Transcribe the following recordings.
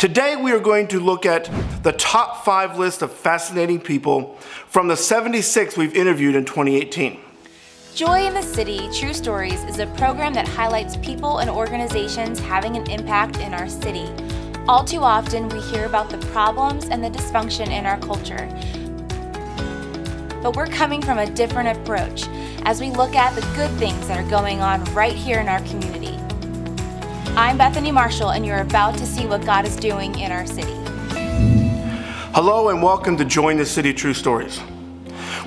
Today we are going to look at the top five list of fascinating people from the 76 we've interviewed in 2018. Joy in the City True Stories is a program that highlights people and organizations having an impact in our city. All too often, we hear about the problems and the dysfunction in our culture. But we're coming from a different approach as we look at the good things that are going on right here in our community. I'm Bethany Marshall, and you're about to see what God is doing in our city. Hello, and welcome to Joy in the City True Stories.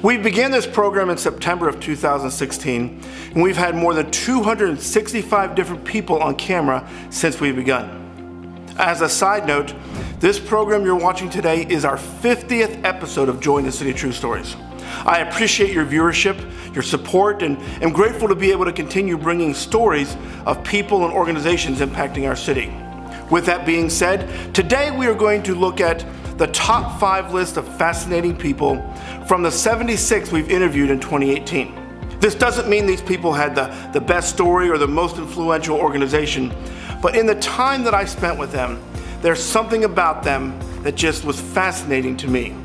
We began this program in September of 2016, and we've had more than 265 different people on camera since we've begun. As a side note, this program you're watching today is our 50th episode of Joy in the City True Stories. I appreciate your viewership, your support, and am grateful to be able to continue bringing stories of people and organizations impacting our city. With that being said, today we are going to look at the top five list of fascinating people from the 76 we've interviewed in 2018. This doesn't mean these people had the, the best story or the most influential organization, but in the time that I spent with them, there's something about them that just was fascinating to me.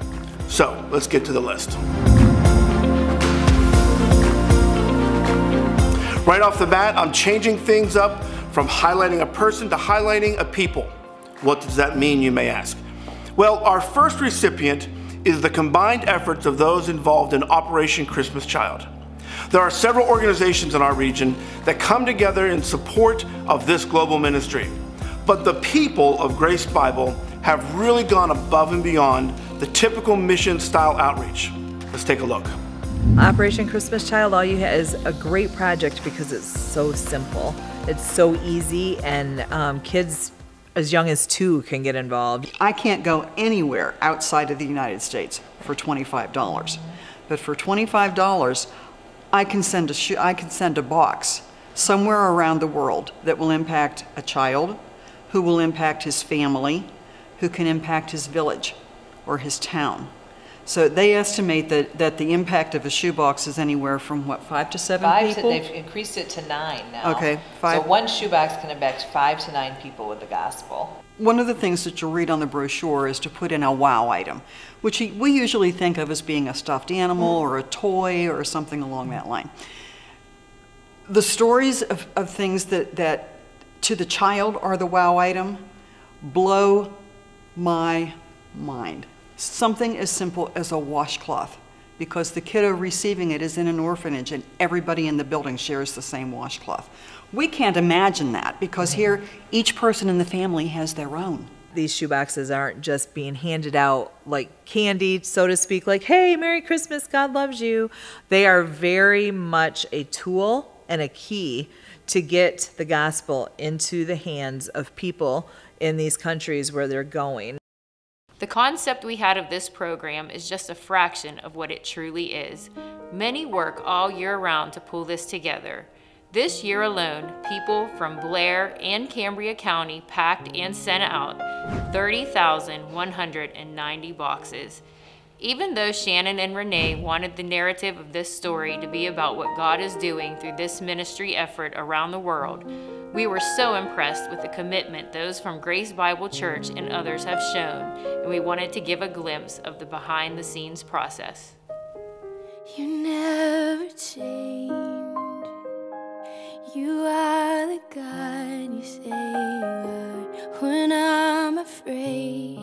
So let's get to the list. Right off the bat, I'm changing things up from highlighting a person to highlighting a people. What does that mean, you may ask? Well, our first recipient is the combined efforts of those involved in Operation Christmas Child. There are several organizations in our region that come together in support of this global ministry. But the people of Grace Bible have really gone above and beyond the typical mission style outreach. Let's take a look. Operation Christmas Child All You Have is a great project because it's so simple. It's so easy, and um, kids as young as two can get involved. I can't go anywhere outside of the United States for $25. But for $25, I can send a, I can send a box somewhere around the world that will impact a child, who will impact his family, who can impact his village or his town. So they estimate that, that the impact of a shoebox is anywhere from what, five to seven Five to, they've increased it to nine now. Okay, five- So one shoebox can impact five to nine people with the gospel. One of the things that you'll read on the brochure is to put in a wow item, which we usually think of as being a stuffed animal or a toy or something along that line. The stories of, of things that, that to the child are the wow item blow my mind. Something as simple as a washcloth, because the kiddo receiving it is in an orphanage and everybody in the building shares the same washcloth. We can't imagine that because here each person in the family has their own. These shoeboxes aren't just being handed out like candy, so to speak, like, hey, Merry Christmas, God loves you. They are very much a tool and a key to get the gospel into the hands of people in these countries where they're going. The concept we had of this program is just a fraction of what it truly is. Many work all year round to pull this together. This year alone, people from Blair and Cambria County packed and sent out 30,190 boxes. Even though Shannon and Renee wanted the narrative of this story to be about what God is doing through this ministry effort around the world, we were so impressed with the commitment those from Grace Bible Church and others have shown, and we wanted to give a glimpse of the behind the scenes process. You never change. You are the God you say you are when I'm afraid.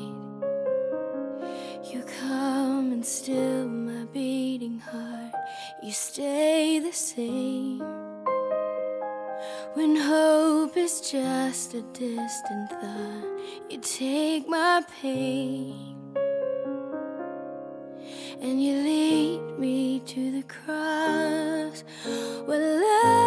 You come and still my beating heart. You stay the same. Just a distant thought, you take my pain. And you lead me to the cross. What love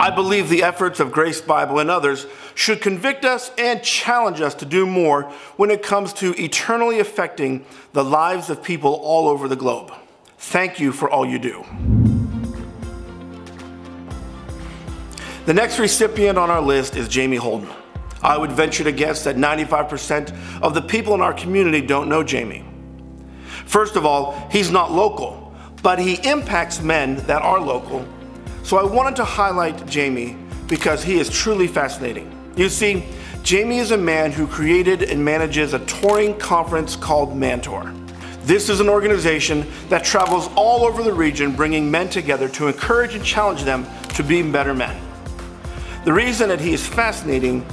I believe the efforts of Grace Bible and others should convict us and challenge us to do more when it comes to eternally affecting the lives of people all over the globe. Thank you for all you do. The next recipient on our list is Jamie Holden. I would venture to guess that 95% of the people in our community don't know Jamie. First of all, he's not local, but he impacts men that are local. So I wanted to highlight Jamie because he is truly fascinating. You see, Jamie is a man who created and manages a touring conference called Mantor. This is an organization that travels all over the region bringing men together to encourage and challenge them to be better men. The reason that he is fascinating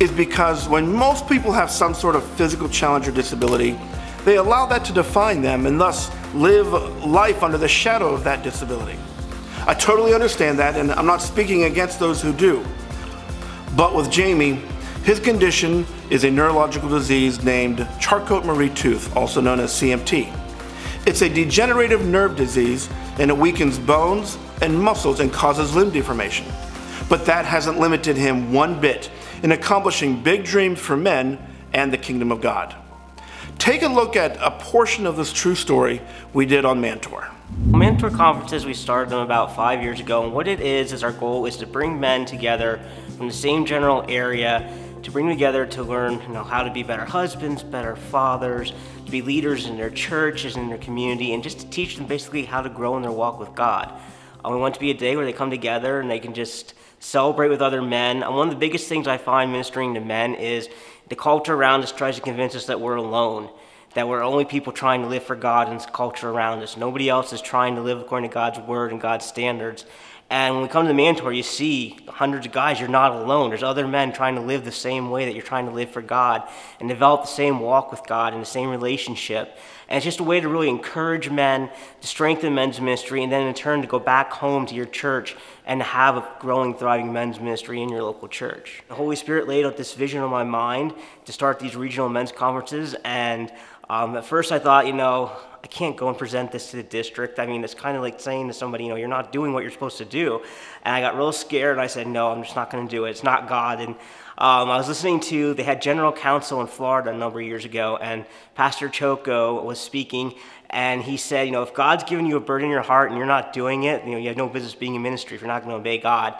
is because when most people have some sort of physical challenge or disability, they allow that to define them and thus live life under the shadow of that disability. I totally understand that and I'm not speaking against those who do. But with Jamie, his condition is a neurological disease named Charcot-Marie Tooth, also known as CMT. It's a degenerative nerve disease and it weakens bones and muscles and causes limb deformation. But that hasn't limited him one bit in accomplishing big dreams for men and the kingdom of God. Take a look at a portion of this true story we did on Mantor. Mentor conferences, we started them about five years ago, and what it is, is our goal is to bring men together from the same general area to bring together to learn you know, how to be better husbands, better fathers, to be leaders in their churches, in their community, and just to teach them basically how to grow in their walk with God. Uh, we want to be a day where they come together and they can just celebrate with other men. And one of the biggest things I find ministering to men is the culture around us tries to convince us that we're alone, that we're only people trying to live for God and culture around us. Nobody else is trying to live according to God's word and God's standards. And when we come to the Mantor, you see hundreds of guys, you're not alone. There's other men trying to live the same way that you're trying to live for God and develop the same walk with God and the same relationship. And it's just a way to really encourage men, to strengthen men's ministry, and then in turn to go back home to your church and have a growing, thriving men's ministry in your local church. The Holy Spirit laid out this vision on my mind to start these regional men's conferences. And um, at first I thought, you know, I can't go and present this to the district. I mean, it's kind of like saying to somebody, you know, you're not doing what you're supposed to do. And I got real scared and I said, no, I'm just not going to do it. It's not God. And um, I was listening to, they had General Council in Florida a number of years ago, and Pastor Choco was speaking, and he said, you know, if God's given you a burden in your heart and you're not doing it, you know, you have no business being in ministry if you're not going to obey God.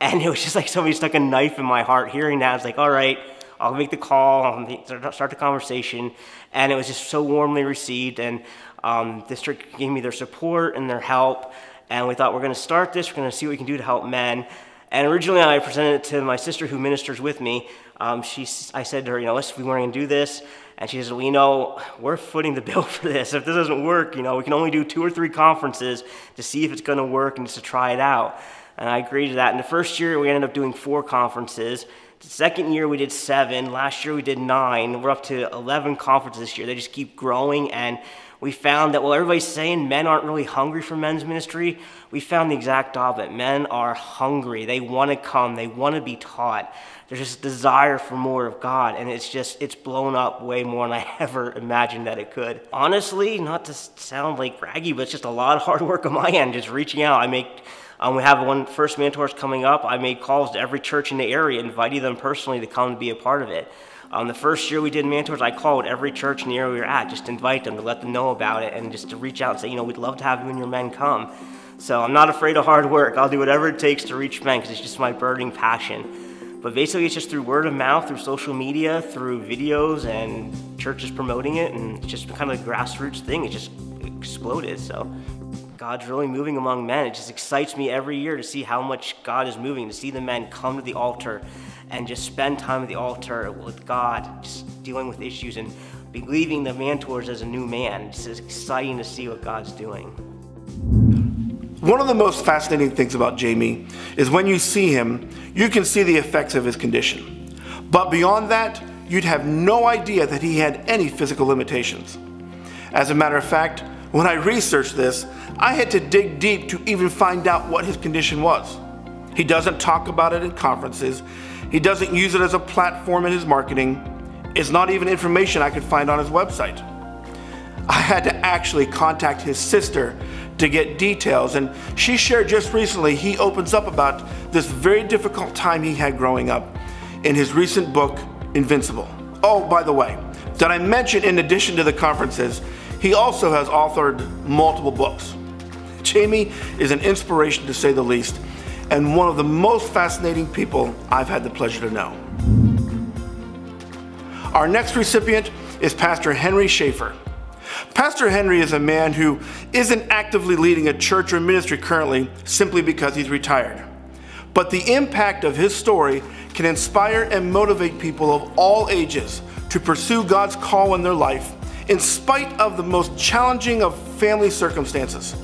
And it was just like somebody stuck a knife in my heart. Hearing that, I was like, all right, I'll make the call, I'll start the conversation. And it was just so warmly received. And um, district gave me their support and their help. And we thought, we're going to start this, we're going to see what we can do to help men. And originally, I presented it to my sister who ministers with me. Um, she, I said to her, you know, let's, we want to do this. And she says, well, you know, we're footing the bill for this. If this doesn't work, you know, we can only do two or three conferences to see if it's going to work and just to try it out. And I agreed to that. In the first year, we ended up doing four conferences. Second year, we did seven. Last year, we did nine. We're up to 11 conferences this year. They just keep growing. And we found that while everybody's saying men aren't really hungry for men's ministry, we found the exact opposite. Men are hungry. They want to come. They want to be taught. There's just a desire for more of God, and it's just, it's blown up way more than I ever imagined that it could. Honestly, not to sound like braggy, but it's just a lot of hard work on my end, just reaching out. I make um, we have one first mentors coming up. I made calls to every church in the area, inviting them personally to come and be a part of it. Um, the first year we did mentors, I called every church in the area we were at, just to invite them, to let them know about it, and just to reach out and say, you know, we'd love to have you and your men come. So I'm not afraid of hard work. I'll do whatever it takes to reach men because it's just my burning passion. But basically, it's just through word of mouth, through social media, through videos, and churches promoting it, and it's just kind of a grassroots thing. It just exploded. So God's really moving among men. It just excites me every year to see how much God is moving, to see the men come to the altar and just spend time at the altar with God, just dealing with issues and believing the mentors as a new man. It's exciting to see what God's doing. One of the most fascinating things about Jamie is when you see him, you can see the effects of his condition. But beyond that, you'd have no idea that he had any physical limitations. As a matter of fact, when I researched this, I had to dig deep to even find out what his condition was. He doesn't talk about it in conferences. He doesn't use it as a platform in his marketing. It's not even information I could find on his website. I had to actually contact his sister to get details. And she shared just recently, he opens up about this very difficult time he had growing up in his recent book, Invincible. Oh, by the way, did I mention in addition to the conferences, he also has authored multiple books. Jamie is an inspiration to say the least, and one of the most fascinating people I've had the pleasure to know. Our next recipient is Pastor Henry Shaffer. Pastor Henry is a man who isn't actively leading a church or ministry currently simply because he's retired. But the impact of his story can inspire and motivate people of all ages to pursue God's call in their life in spite of the most challenging of family circumstances.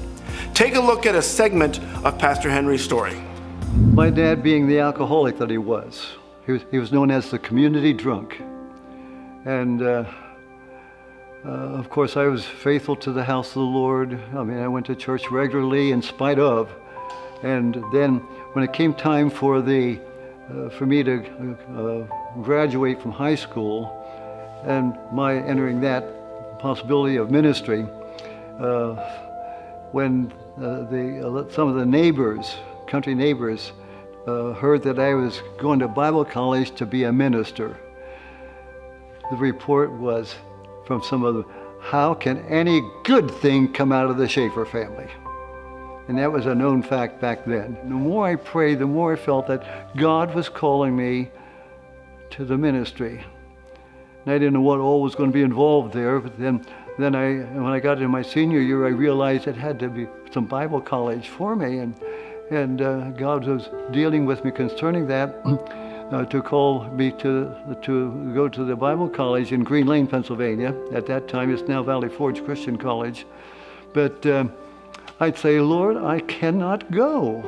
Take a look at a segment of Pastor Henry's story. My dad, being the alcoholic that he was, he was, he was known as the community drunk. And uh, uh, of course, I was faithful to the house of the Lord. I mean, I went to church regularly in spite of. And then when it came time for the uh, for me to uh, graduate from high school and my entering that possibility of ministry, uh, when uh, the some of the neighbors, country neighbors, heard that I was going to Bible college to be a minister, the report was from some of them, how can any good thing come out of the Shaffer family? And that was a known fact back then. The more I prayed, the more I felt that God was calling me to the ministry. And I didn't know what all was going to be involved there, but then, then I, when I got into my senior year, I realized it had to be some Bible college for me, and, and uh, God was dealing with me concerning that. uh, to call me to, to go to the Bible college in Green Lane, Pennsylvania. At that time, it's now Valley Forge Christian College. But um, I'd say, Lord, I cannot go.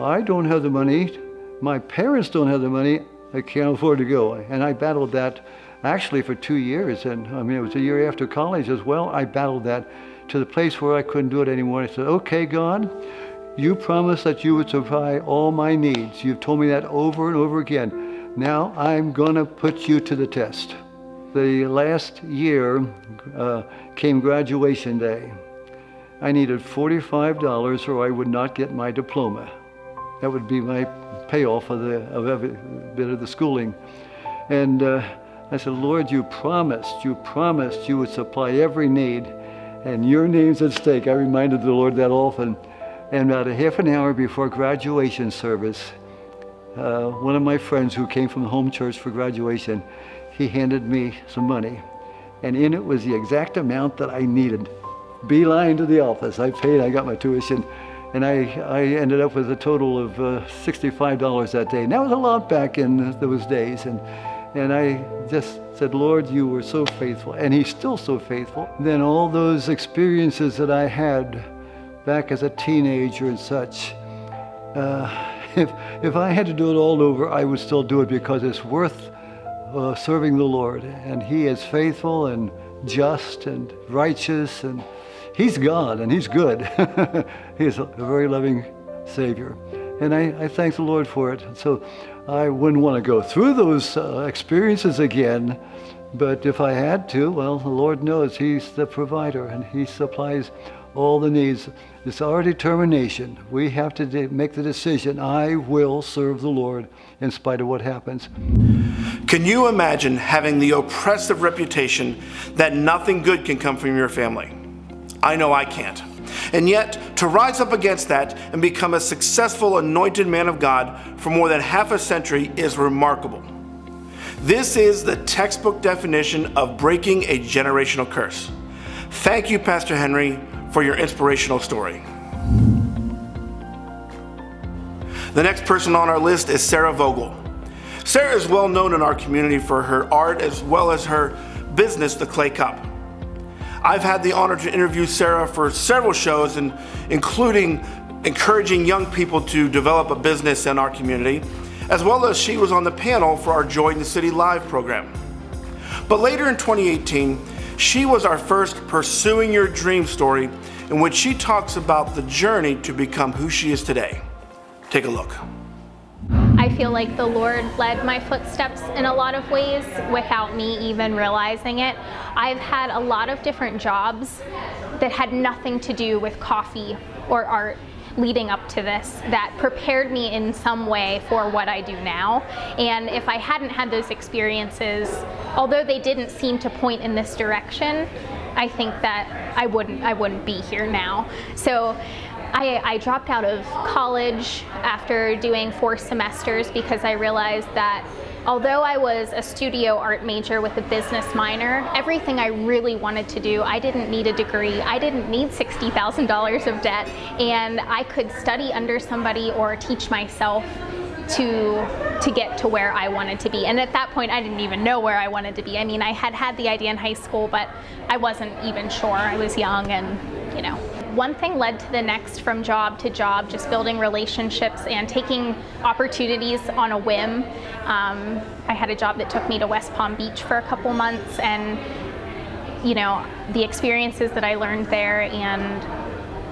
I don't have the money. My parents don't have the money. I can't afford to go. And I battled that actually for two years. And I mean, it was a year after college as well. I battled that to the place where I couldn't do it anymore. I said, okay, God, you promised that you would supply all my needs. You've told me that over and over again. Now I'm going to put you to the test. The last year uh, came graduation day. I needed $45 or I would not get my diploma. That would be my payoff of, the, of every bit of the schooling. And uh, I said, Lord, you promised, you promised you would supply every need, and your name's at stake. I reminded the Lord that often. And about a half an hour before graduation service, uh, one of my friends who came from the home church for graduation, he handed me some money. And in it was the exact amount that I needed. Beeline to the office. I paid, I got my tuition, and I, I ended up with a total of uh, $65 that day. And that was a lot back in those days. And, and I just said, Lord, you were so faithful. And he's still so faithful. Then all those experiences that I had back as a teenager and such. Uh, if, if I had to do it all over, I would still do it because it's worth uh, serving the Lord. And He is faithful and just and righteous, and He's God and He's good. He's a very loving Savior. And I, I, thank the Lord for it. So I wouldn't want to go through those uh, experiences again. But if I had to, well, the Lord knows He's the provider and He supplies all the needs. It's our determination. We have to de- make the decision I will serve the Lord in spite of what happens. Can you imagine having the oppressive reputation that nothing good can come from your family? I know I can't. And yet, to rise up against that and become a successful anointed man of God for more than half a century is remarkable. This is the textbook definition of breaking a generational curse. Thank you, Pastor Henry, for your inspirational story. The next person on our list is Sarah Vogel. Sarah is well known in our community for her art as well as her business, the Clay Cup. I've had the honor to interview Sarah for several shows, and including encouraging young people to develop a business in our community, as well as she was on the panel for our Joy in the City Live program. But later in 2018, she was our first Pursuing Your Dream story, in which she talks about the journey to become who she is today. Take a look. I feel like the Lord led my footsteps in a lot of ways without me even realizing it. I've had a lot of different jobs that had nothing to do with coffee or art leading up to this that prepared me in some way for what I do now. And if I hadn't had those experiences, although they didn't seem to point in this direction, I think that I wouldn't I wouldn't be here now. So I, I, dropped out of college after doing four semesters because I realized that although I was a studio art major with a business minor, everything I really wanted to do, I didn't need a degree, I didn't need $60,000 of debt, and I could study under somebody or teach myself to to get to where I wanted to be. And at that point, I didn't even know where I wanted to be. I mean, I had had the idea in high school, but I wasn't even sure. I was young and, you know, one thing led to the next from job to job, just building relationships and taking opportunities on a whim. Um, I had a job that took me to West Palm Beach for a couple months and you know, the experiences that I learned there and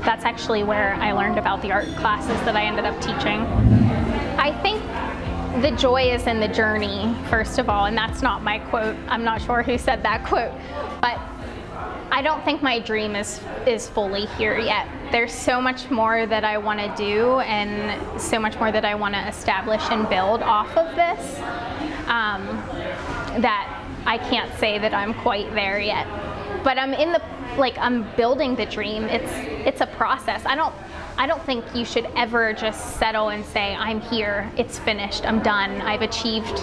that's actually where I learned about the art classes that I ended up teaching. I think the joy is in the journey, first of all, and that's not my quote. I'm not sure who said that quote, but I don't think my dream is is fully here yet. There's so much more that I want to do and so much more that I want to establish and build off of this um, that I can't say that I'm quite there yet. But I'm in the like I'm building the dream. It's it's a process. I don't I don't think you should ever just settle and say I'm here. It's finished. I'm done. I've achieved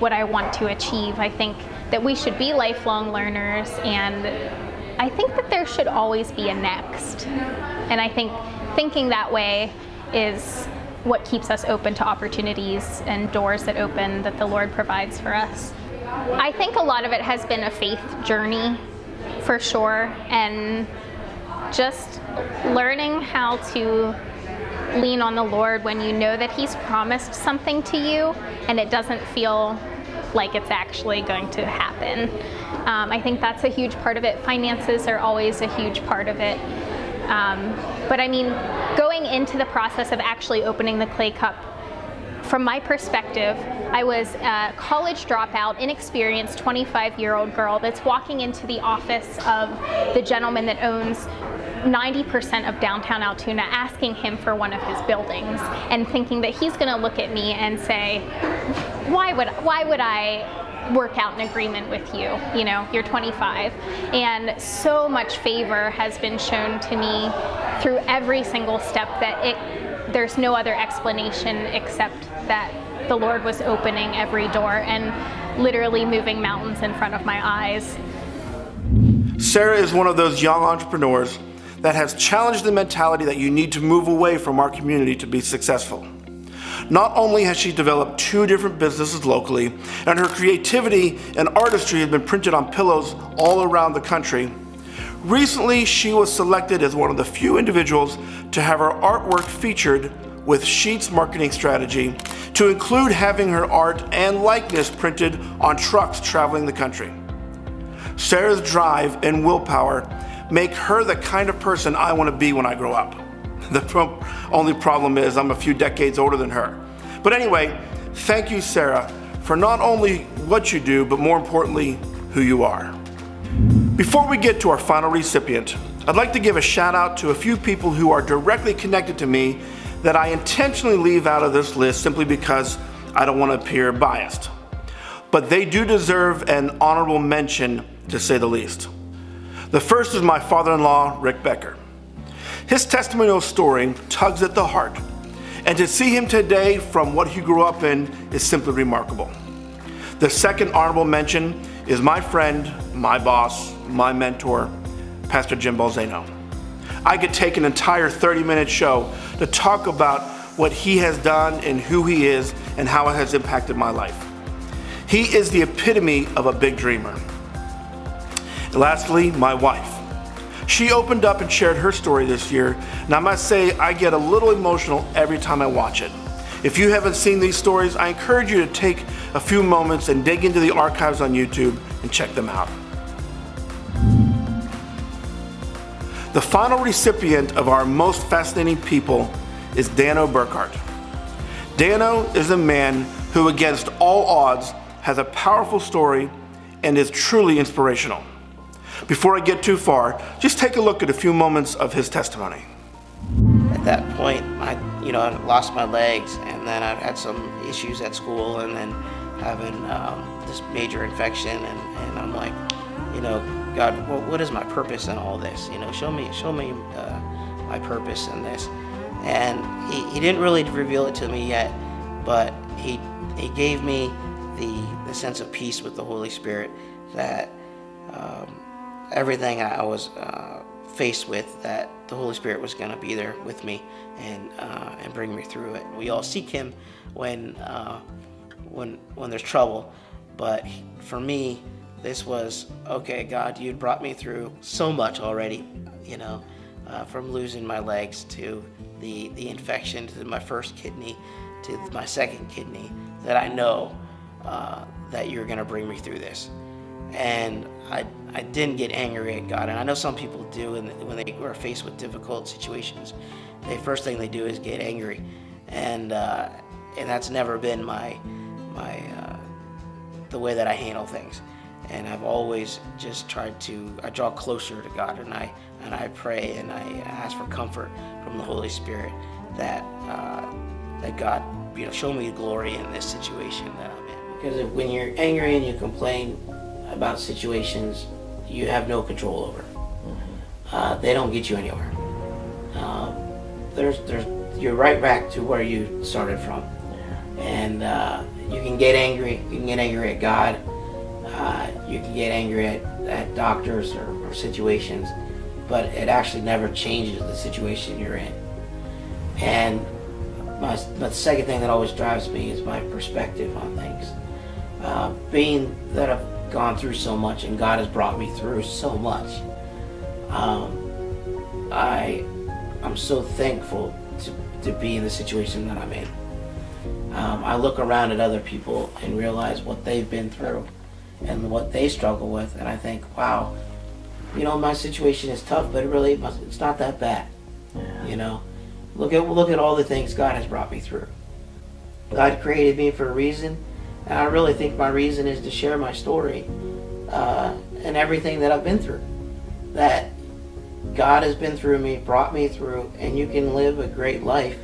what I want to achieve. I think that we should be lifelong learners and I think that there should always be a next. And I think thinking that way is what keeps us open to opportunities and doors that open that the Lord provides for us. I think a lot of it has been a faith journey for sure and just learning how to lean on the Lord when you know that He's promised something to you and it doesn't feel like it's actually going to happen. Um, I think that's a huge part of it. Finances are always a huge part of it. Um, but I mean, going into the process of actually opening the clay cup, from my perspective, I was a college dropout, inexperienced 25 year old girl that's walking into the office of the gentleman that owns 90% of downtown Altoona asking him for one of his buildings and thinking that he's going to look at me and say, why would, why would I work out an agreement with you. You know, you're 25. And so much favor has been shown to me through every single step that it, there's no other explanation except that the Lord was opening every door and literally moving mountains in front of my eyes. Sarah is one of those young entrepreneurs that has challenged the mentality that you need to move away from our community to be successful. Not only has she developed two different businesses locally, and her creativity and artistry have been printed on pillows all around the country, recently she was selected as one of the few individuals to have her artwork featured with Sheetz marketing strategy to include having her art and likeness printed on trucks traveling the country. Sarah's drive and willpower make her the kind of person I want to be when I grow up. The pro only problem is I'm a few decades older than her. But anyway, thank you, Sarah, for not only what you do, but more importantly, who you are. Before we get to our final recipient, I'd like to give a shout out to a few people who are directly connected to me that I intentionally leave out of this list simply because I don't want to appear biased. But they do deserve an honorable mention, to say the least. The first is my father in law, Rick Becker. His testimonial story tugs at the heart, and to see him today from what he grew up in is simply remarkable. The second honorable mention is my friend, my boss, my mentor, Pastor Jim Balzano. I could take an entire 30 minute show to talk about what he has done and who he is and how it has impacted my life. He is the epitome of a big dreamer. And lastly, my wife. She opened up and shared her story this year, and I must say I get a little emotional every time I watch it. If you haven't seen these stories, I encourage you to take a few moments and dig into the archives on YouTube and check them out. The final recipient of our most fascinating people is Dano Burkhart. Dano is a man who, against all odds, has a powerful story and is truly inspirational. Before I get too far, just take a look at a few moments of his testimony. At that point, I, you know, I lost my legs, and then I had some issues at school, and then having um, this major infection, and, and I'm like, you know, God, what, what is my purpose in all this? You know, show me, show me uh, my purpose in this. And he, he didn't really reveal it to me yet, but he he gave me the the sense of peace with the Holy Spirit that um, everything I was uh, faced with, that the Holy Spirit was going to be there with me and uh, and bring me through it. We all seek Him when uh, when when there's trouble, but for me, this was okay. God, you'd brought me through so much already, you know, uh, from losing my legs to the the infection to my first kidney to my second kidney. That I know uh, that you're going to bring me through this, and I I didn't get angry at God, and I know some people do, and when they are faced with difficult situations, the first thing they do is get angry, and uh, and that's never been my my uh, the way that I handle things. And I've always just tried to I draw closer to God and I and I pray and I ask for comfort from the Holy Spirit that uh, that God you know show me the glory in this situation that I'm in. Because when you're angry and you complain about situations you have no control over. Uh, they don't get you anywhere. Uh, there's there's you're right back to where you started from. And uh, you can get angry you can get angry at God. Uh, you can get angry at, at doctors or, or, situations, but it actually never changes the situation you're in. And my, the second thing that always drives me is my perspective on things. Uh, being that I've gone through so much and God has brought me through so much, um, I, I'm so thankful to, to be in the situation that I'm in. Um, I look around at other people and realize what they've been through and what they struggle with. And I think, wow, you know, my situation is tough, but it really it's not that bad. Yeah. You know, look at look at all the things God has brought me through. God created me for a reason, and I really think my reason is to share my story uh, and everything that I've been through. That God has been through me, brought me through, and you can live a great life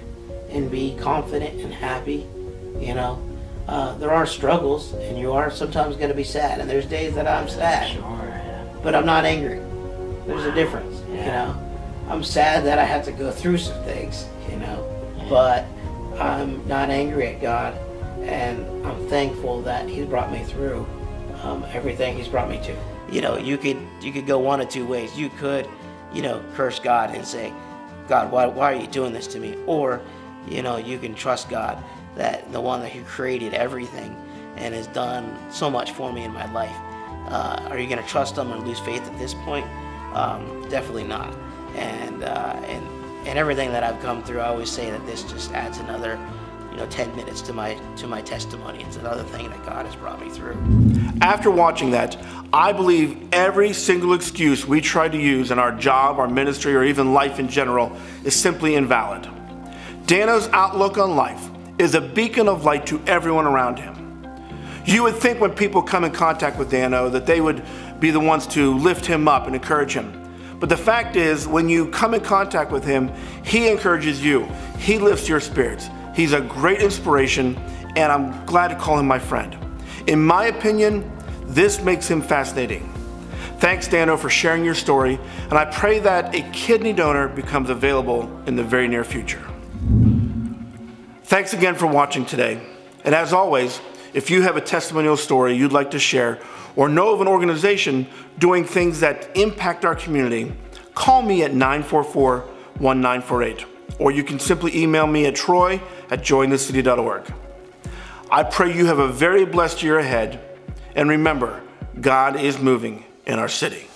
and be confident and happy. You know, uh, there are struggles, and you are sometimes going to be sad. And there's days that I'm sad, sure, yeah. but I'm not angry. There's a difference, yeah. you know. I'm sad that I have to go through some things, you know, but I'm not angry at God, and I'm thankful that He's brought me through um, everything He's brought me to. You know, you could you could go one of two ways. You could, you know, curse God and say, God, why, why are you doing this to me? Or, you know, you can trust God that the one that who created everything and has done so much for me in my life. Uh, are you going to trust them and lose faith at this point? Um, definitely not. And uh, and and everything that I've come through, I always say that this just adds another, you know, 10 minutes to my to my testimony. It's another thing that God has brought me through. After watching that, I believe every single excuse we try to use in our job, our ministry, or even life in general is simply invalid. Dano's outlook on life is a beacon of light to everyone around him. You would think when people come in contact with Dano that they would be the ones to lift him up and encourage him. But the fact is, when you come in contact with him, he encourages you. He lifts your spirits. He's a great inspiration, and I'm glad to call him my friend. In my opinion, this makes him fascinating. Thanks, Dano, for sharing your story, and I pray that a kidney donor becomes available in the very near future. Thanks again for watching today. And as always, if you have a testimonial story you'd like to share or know of an organization doing things that impact our community, call me at 944 1948. Or you can simply email me at troy at jointhecity.org. I pray you have a very blessed year ahead. And remember, God is moving in our city.